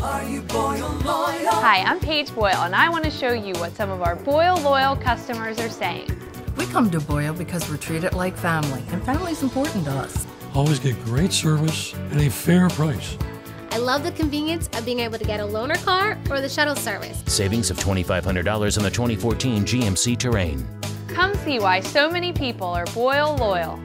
Hi, I'm Paige Boyle, and I want to show you what some of our Boyle loyal customers are saying. We come to Boyle because we're treated like family, and family's important to us. Always get great service at a fair price. I love the convenience of being able to get a loaner car or the shuttle service. Savings of $2,500 on the 2014 GMC Terrain. Come see why so many people are Boyle loyal.